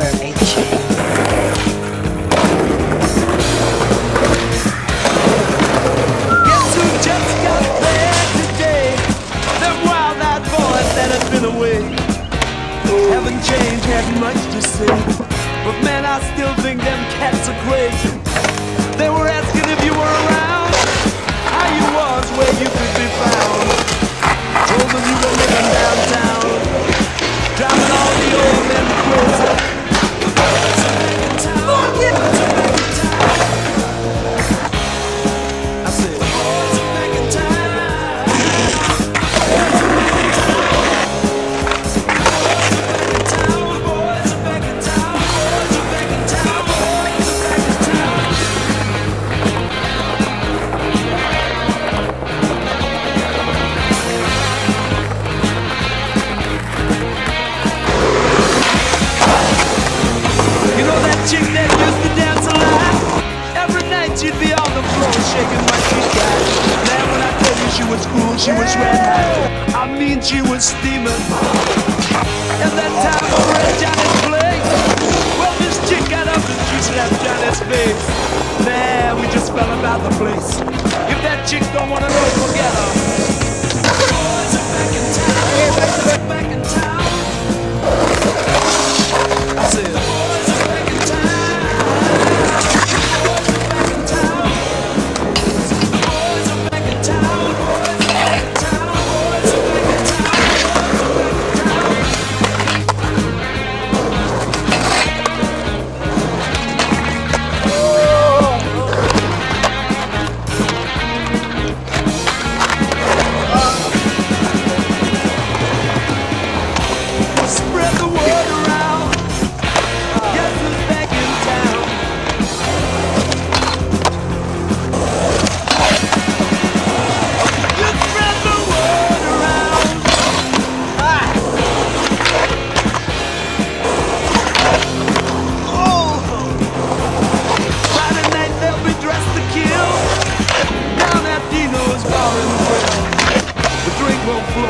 wear me the. Guess who just got there today? Them wild-eyed boys that have been away. Haven't changed, haven't much to say. But man, I still think them on the floor shaking like Man, when I tell you she was cool, she was red hot. I mean she was steaming. And that time I red Johnny's place Well, this chick got up and she slapped Johnny's face. Man, we just fell about the place. If that chick don't wanna know will flow.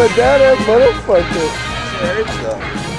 a dead ass motherfucker. Serious though.